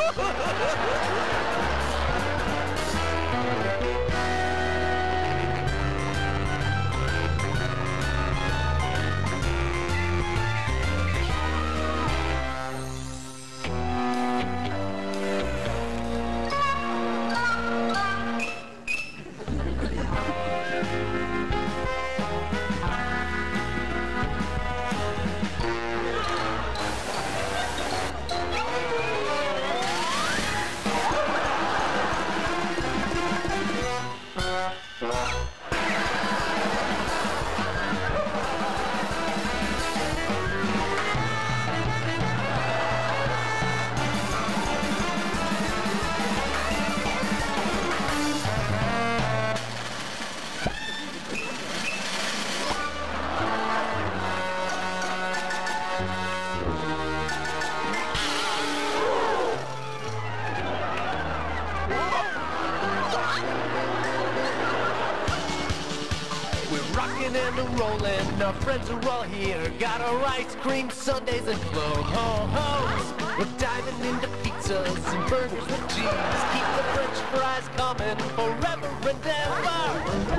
哈哈哈哈哈 We're rocking and a rolling, our friends are all here. Got our ice cream sundaes and flow ho hos. We're diving into pizzas and burgers with cheese. Keep the French fries coming forever and ever.